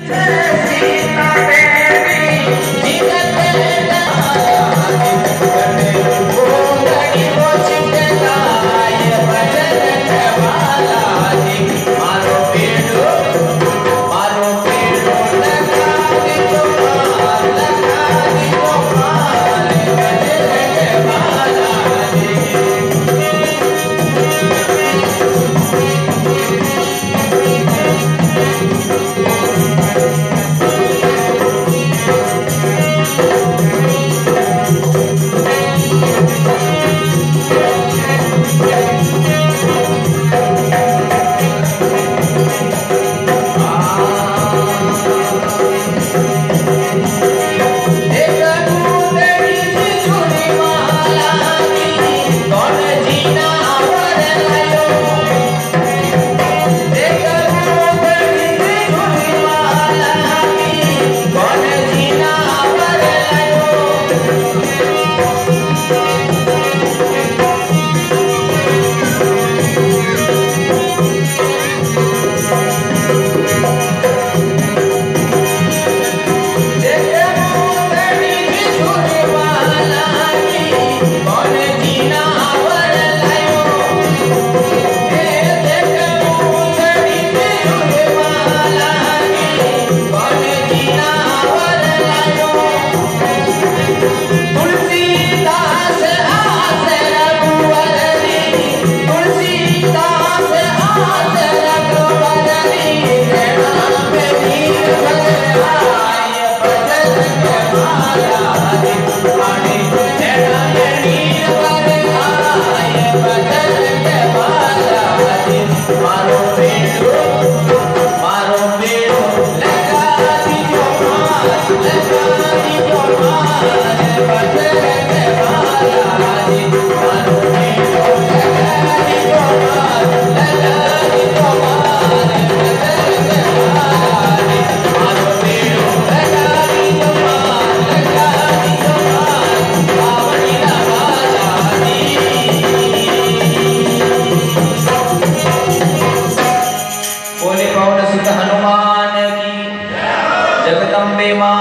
Thank you. ざいます。